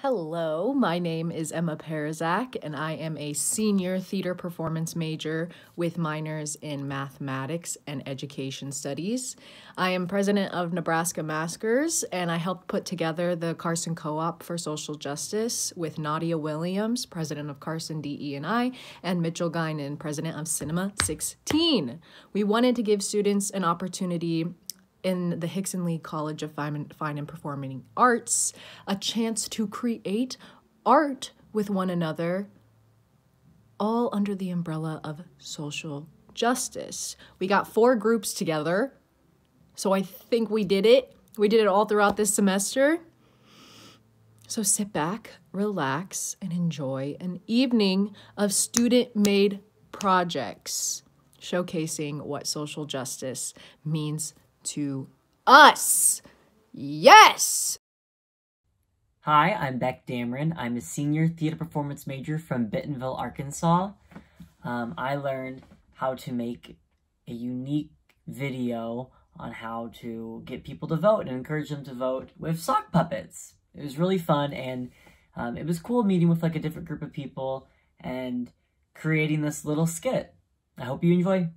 Hello, my name is Emma Perizak, and I am a senior theater performance major with minors in mathematics and education studies. I am president of Nebraska Masquers, and I helped put together the Carson Co op for Social Justice with Nadia Williams, president of Carson DE&I, and Mitchell Guinan, president of Cinema 16. We wanted to give students an opportunity in the Hixson-Lied College of Fine, Fine and Performing Arts a chance to create art with one another, all under the umbrella of social justice. We got four groups together, so I think we did it. We did it all throughout this semester. So sit back, relax, and enjoy an evening of student made projects showcasing what social justice means to us. Yes! Hi, I'm Beck Dameron. I'm a senior theater performance major from Bentonville, Arkansas. Um, I learned how to make a unique video on how to get people to vote and encourage them to vote with sock puppets. It was really fun and um, it was cool meeting with like a different group of people and creating this little skit. I hope you enjoy.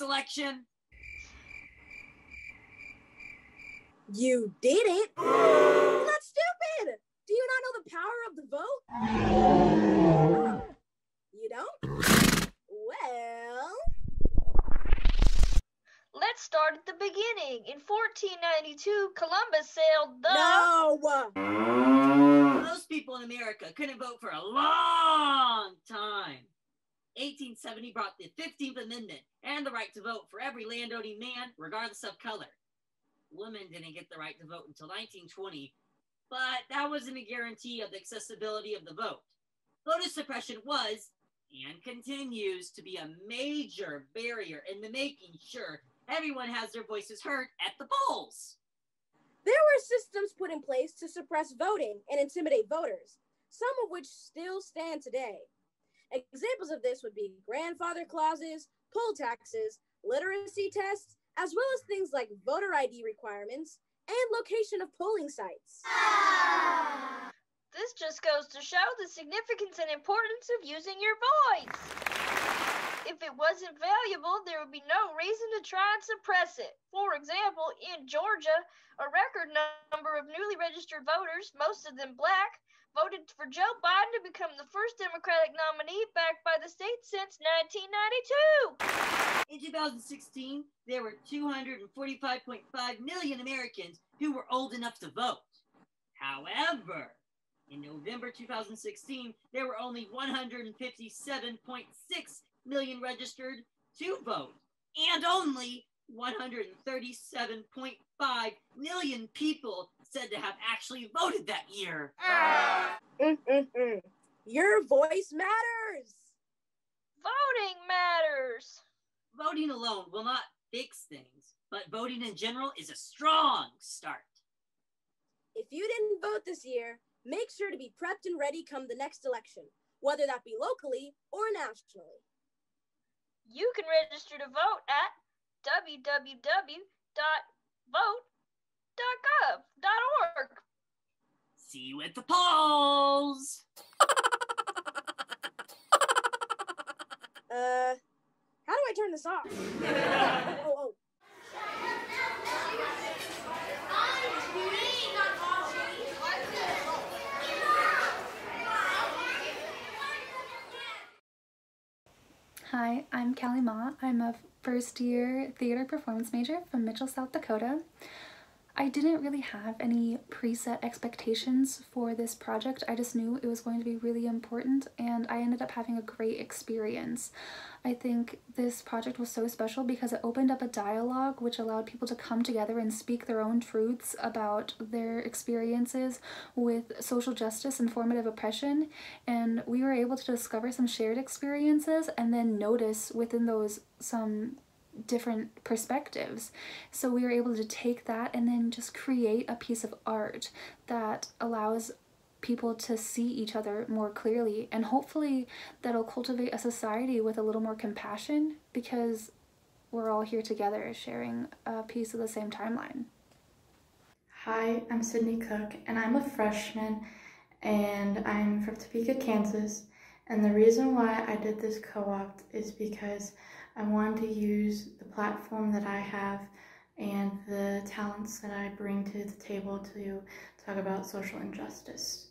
This election? You didn't? That's stupid. Do you not know the power of the vote? You don't? Well, Let's start at the beginning. In 1492, Columbus sailed the. no. Most people in America couldn't vote for a long time. 1870 brought the 15th Amendment and the right to vote for every landowning man, regardless of color. Women didn't get the right to vote until 1920, but that wasn't a guarantee of the accessibility of the vote. Voter suppression was and continues to be a major barrier in the making sure everyone has their voices heard at the polls. There were systems put in place to suppress voting and intimidate voters, some of which still stand today. Examples of this would be grandfather clauses, poll taxes, literacy tests, as well as things like voter ID requirements and location of polling sites. This just goes to show the significance and importance of using your voice. If it wasn't valuable, there would be no reason to try and suppress it. For example, in Georgia, a record number of newly registered voters, most of them black, voted for Joe Biden to become the first Democratic nominee backed by the state since 1992. In 2016, there were 245.5 million Americans who were old enough to vote. However, in November 2016, there were only 157.6 million registered to vote, and only 137.5 million people said to have actually voted that year. Mm-mm-mm. Your voice matters. Voting matters. Voting alone will not fix things, but voting in general is a strong start. If you didn't vote this year, make sure to be prepped and ready come the next election, whether that be locally or nationally. You can register to vote at See you at the polls! Uh, how do I turn this off? oh, oh. Hi, I'm Callie Ma. I'm a first year theater performance major from Mitchell, South Dakota. I didn't really have any preset expectations for this project. I just knew it was going to be really important and I ended up having a great experience. I think this project was so special because it opened up a dialogue which allowed people to come together and speak their own truths about their experiences with social justice and formative oppression. And we were able to discover some shared experiences and then notice within those some different perspectives. So we were able to take that and then just create a piece of art that allows people to see each other more clearly and hopefully that'll cultivate a society with a little more compassion because we're all here together sharing a piece of the same timeline. Hi, I'm Sydney Cook and I'm a freshman and I'm from Topeka, Kansas. And the reason why I did this co-op is because I wanted to use the platform that I have and the talents that I bring to the table to talk about social injustice.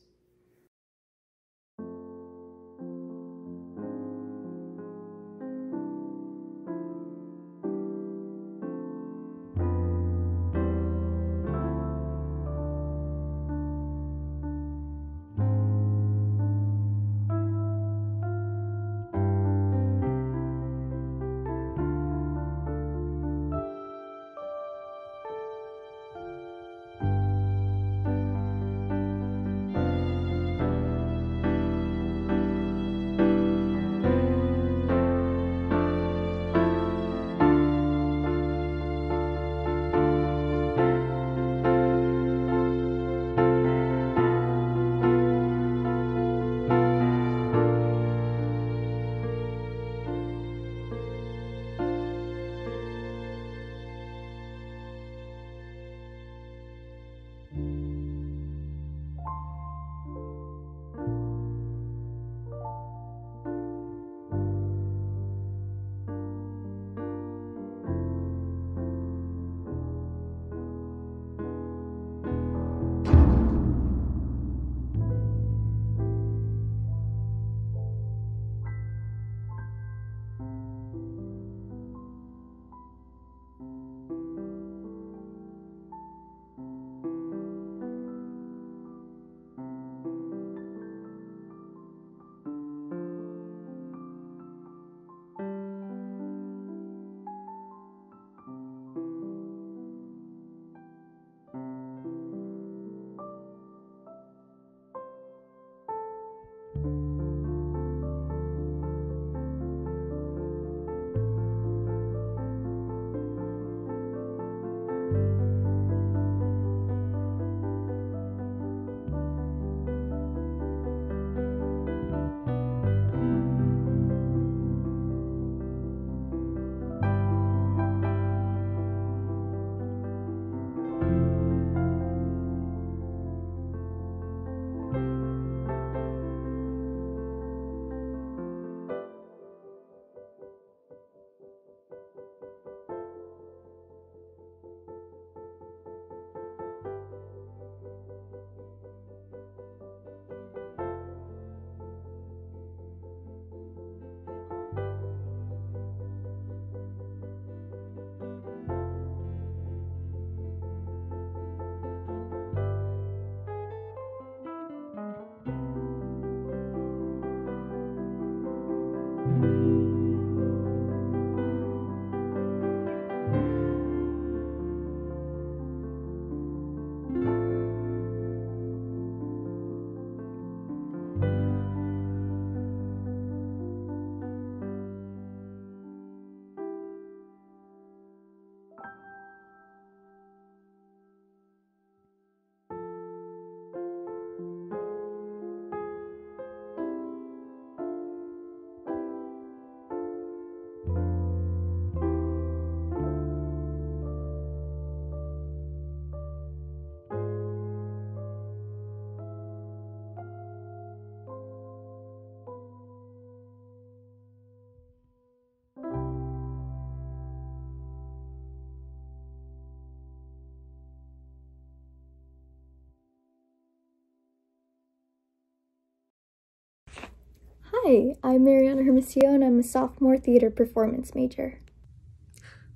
Hi, I'm Mariana Hermosillo and I'm a sophomore theater performance major.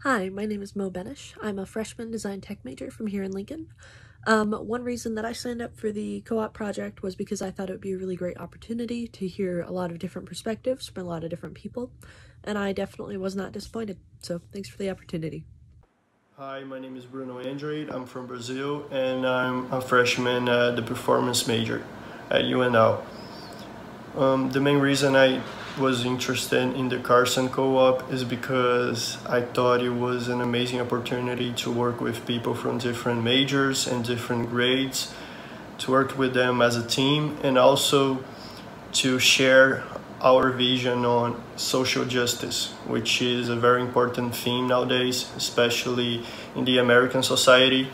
Hi, my name is Mo Benish. I'm a freshman design tech major from here in Lincoln. Um, one reason that I signed up for the co-op project was because I thought it would be a really great opportunity to hear a lot of different perspectives from a lot of different people, and I definitely was not disappointed, so thanks for the opportunity. Hi, my name is Bruno Andrade. I'm from Brazil, and I'm a freshman at the performance major at UNL. Um, the main reason I was interested in the Carson Co-op is because I thought it was an amazing opportunity to work with people from different majors and different grades to work with them as a team and also to share our vision on social justice, which is a very important theme nowadays, especially in the American society.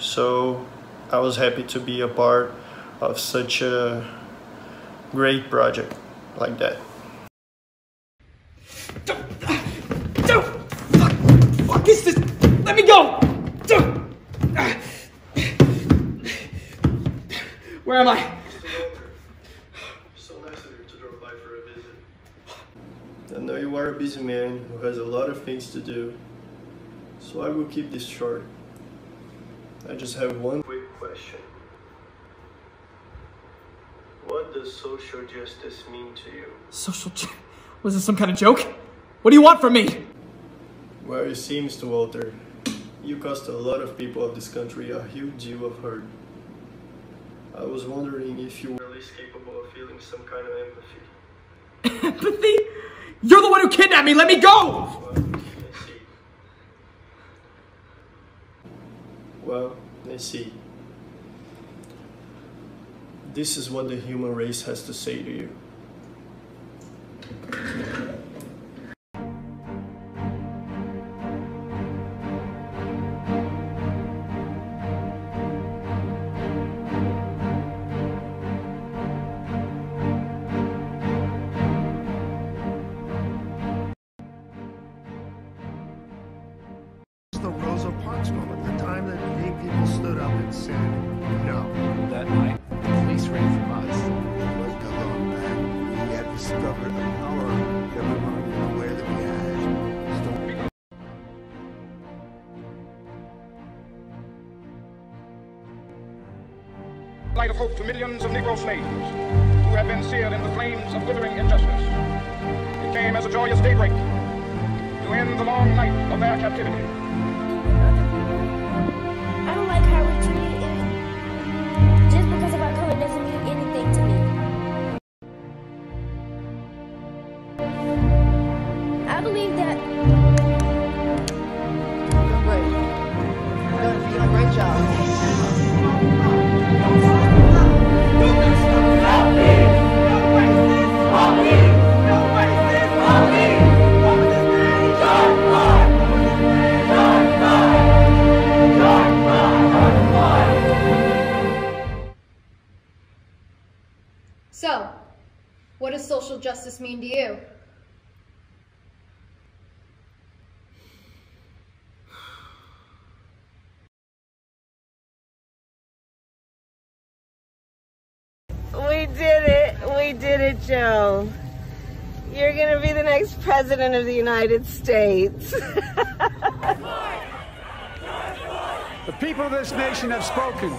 So I was happy to be a part of such a great project like that. Don't, don't, Fuck, fuck is this? Let me go! Don't. Where am I? So nice of you to drop by for a visit. I know you are a busy man who has a lot of things to do, so I will keep this short. I just have one quick question. What does social justice mean to you? Social. J- Was this some kind of joke? What do you want from me? Well, it seems to Walter, you caused a lot of people of this country a huge deal of hurt. I was wondering if you were at least capable of feeling some kind of empathy. Empathy? You're the one who kidnapped me! Let me go! Well, let's see. This is what the human race has to say to you. the Rosa Parks moment, the time that people stood up and said, of hope to millions of Negro slaves who have been seared in the flames of withering injustice. It came as a joyous daybreak to end the long night of their captivity. Did it, Joe. You're to be the next president of the United States. The people of this nation have spoken.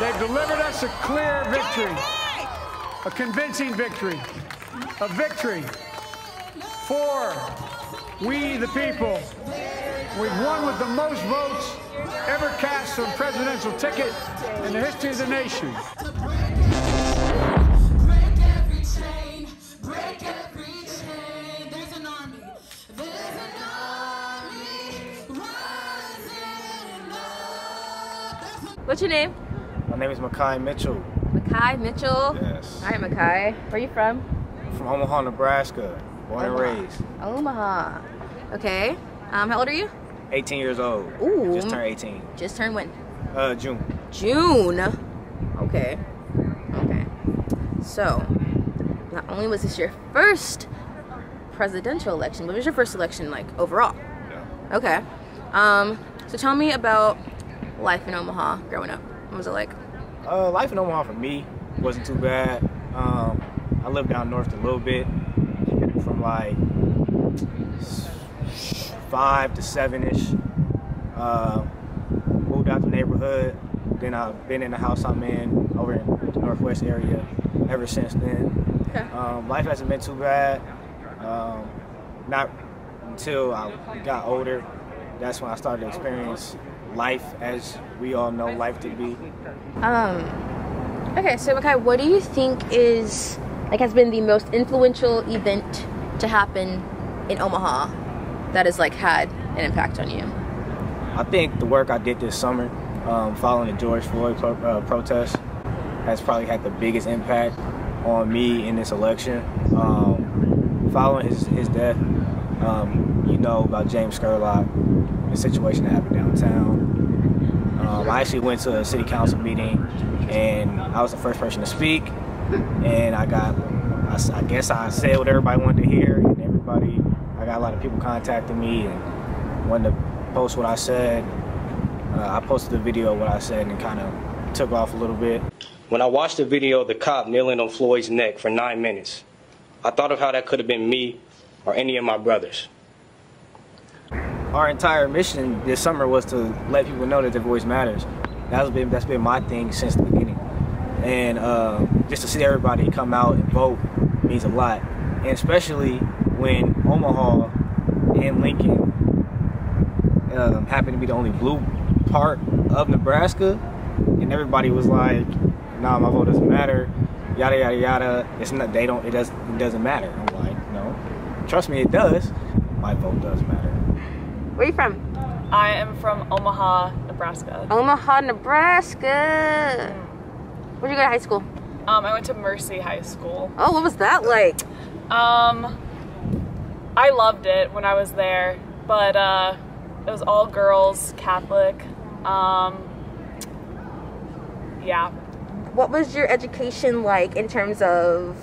They've delivered us a clear victory, a convincing victory, a victory for we the people. We've won with the most votes ever cast on a presidential ticket in the history of the nation. What's your name? My name is Makai Mitchell. Makai Mitchell. Yes. Right, Makai. Where are you from? From Omaha, Nebraska. Born and raised. Omaha. Okay. Um, how old are you? 18 years old. Ooh. Just turned 18. Just turned when? Uh, June. June. Okay. Okay. So, not only was this your first presidential election, but it was your first election, like, overall. Yeah. Okay. Um, so tell me about life in Omaha growing up. What was it like? Uh, life in Omaha for me wasn't too bad. Um, I lived down north a little bit, from like five to seven ish. Uh, moved out the neighborhood. Then I've been in the house I'm in over in the northwest area ever since then. Okay. Um, life hasn't been too bad. Um, not until I got older. That's when I started to experience life as we all know life to be. Um, okay, so Makai, what do you think is like has been the most influential event to happen in Omaha that has like had an impact on you? I think the work I did this summer um, following the George Floyd pro- uh, protest has probably had the biggest impact on me in this election. Um, following his, his death, um, you know about James Scurlock, the situation that happened downtown. Um, I actually went to a city council meeting and I was the first person to speak. And I got—I guess I said what everybody wanted to hear, and everybody, I got a lot of people contacting me and wanted to post what I said. Uh, I posted a video of what I said and it kind of took off a little bit. When I watched the video of the cop kneeling on Floyd's neck for nine minutes, I thought of how that could have been me or any of my brothers. Our entire mission this summer was to let people know that their voice matters. That's been that's been my thing since the beginning, and uh, just to see everybody come out and vote means a lot, and especially when Omaha and Lincoln um, happened to be the only blue part of Nebraska, and everybody was like, "Nah, my vote doesn't matter." Yada yada yada. It's not. They don't. It doesn't. It doesn't matter. I'm like, no. Trust me, it does. My vote does matter. Where are you from? I am from Omaha, Nebraska. Omaha, Nebraska. Where'd you go to high school? Um, I went to Mercy High School. Oh, what was that like? Um, I loved it when I was there, but uh, it was all girls, Catholic. Um, yeah. What was your education like in terms of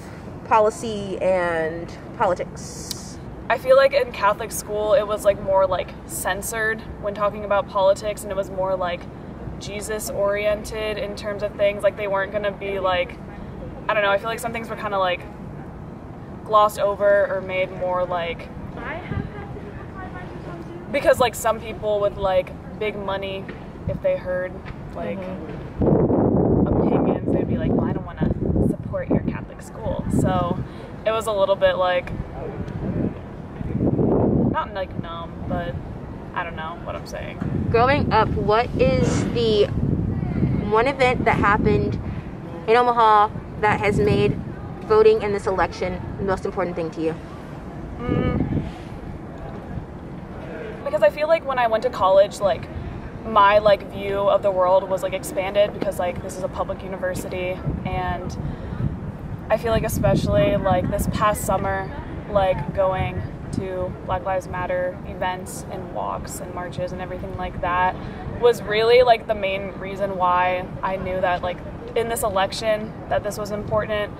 policy and politics? I feel like in Catholic school it was like more like censored when talking about politics and it was more like Jesus oriented in terms of things. Like they weren't gonna be like I don't know, I feel like some things were kinda like glossed over or made more like because like some people with like big money if they heard like opinions they'd be like well i don't want to support your catholic school so it was a little bit like like numb but i don't know what i'm saying Growing up, what is the one event that happened in Omaha that has made voting in this election the most important thing to you? Mm. because I feel like when I went to college, like my like view of the world was like expanded because like this is a public university and I feel like especially like this past summer, like going to Black Lives Matter events and walks and marches and everything like that was really like the main reason why I knew that like in this election that this was important.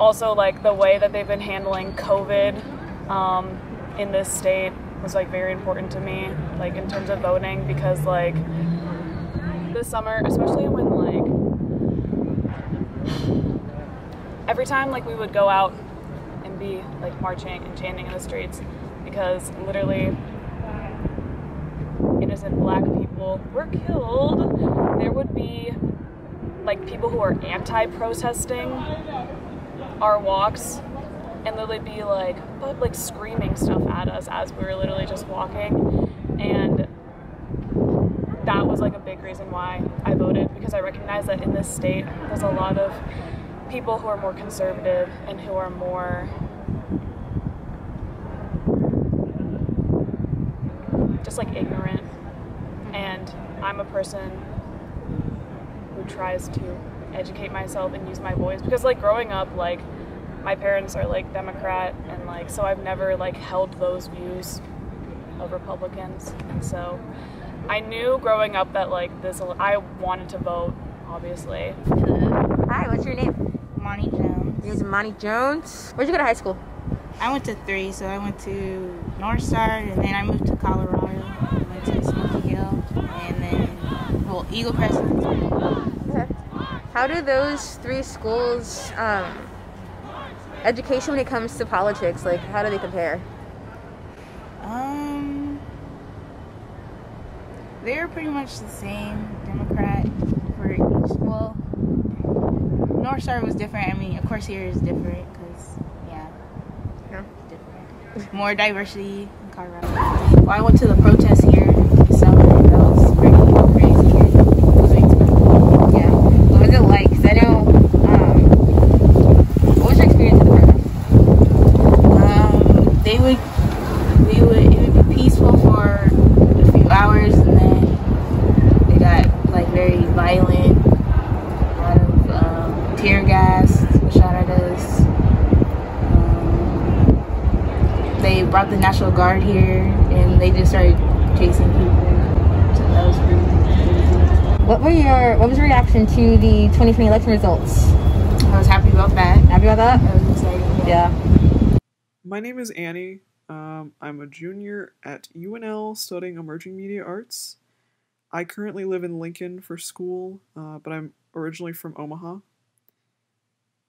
Also like the way that they've been handling COVID um, in this state was like very important to me, like in terms of voting, because like this summer, especially when like every time like we would go out be like marching and chanting in the streets, because literally innocent black people were killed, there would be like people who are anti-protesting our walks and literally be like but like screaming stuff at us as we were literally just walking. And that was like a big reason why I voted because I recognize that in this state there's a lot of people who are more conservative and who are more just like ignorant and I'm a person who tries to educate myself and use my voice because like growing up like my parents are like democrat and like so i've never like held those views of republicans and so i knew growing up that like this i wanted to vote obviously Hi, what's your name? Monty Jones. Your name's Monty Jones. Where'd you go to high school? I went to three, so I went to North Star, and then I moved to Colorado. I went to Smoky Hill, and then well, Eagle Crest. Okay. How do those three schools, um, education when it comes to politics, like how do they compare? Um, they're pretty much the same. Democrat for each school. North Star was different. I mean, of course, here is different because yeah, yeah, different. More diversity in Colorado. Well, I went to the protest here in South that was pretty crazy here. Wasn't expecting. Yeah. What was it like? Cause I know. Um, what was your experience at the protest? Um, they would, we would, it would be peaceful for a few hours, and then it got like very brought the National Guard here, and they just started chasing people. So that was really crazy. What were your what was your reaction to the 2020 election results? I was happy about that. Happy about that? I was excited. Yeah. My name is Annie. Um, I'm a junior at UNL studying emerging media arts. I currently live in Lincoln for school, uh, but I'm originally from Omaha.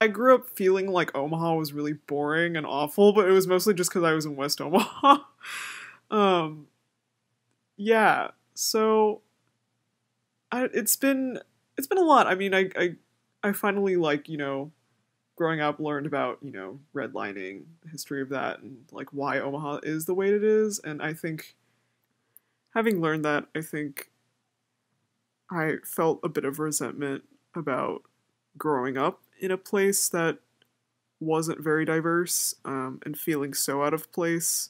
I grew up feeling like Omaha was really boring and awful, but it was mostly just because I was in West Omaha. um, yeah, so I, it's been it's been a lot. I mean, I, I I finally like you know growing up learned about you know redlining the history of that and like why omaha is the way it is and i think having learned that i think i felt a bit of resentment about growing up in a place that wasn't very diverse um, and feeling so out of place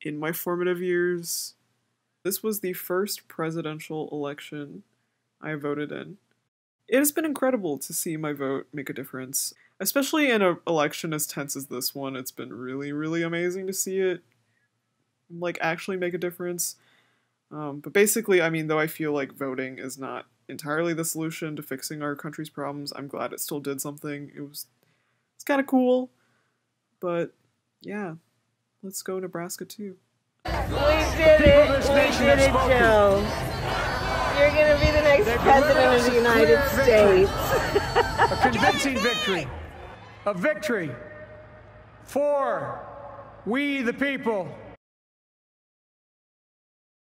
in my formative years. This was the first presidential election i voted in. It has been incredible to see my vote make a difference especially in an election as tense as this one. It's been really really amazing to see it like actually make a difference. Um, but basically i mean though i feel like voting is not entirely the solution to fixing our country's problems. I'm glad it still did something. It was it's kind of cool but yeah let's go nebraska too. We did it. We did it joe. You're gonna be the next president of the united states. A convincing victory. A victory for we the people.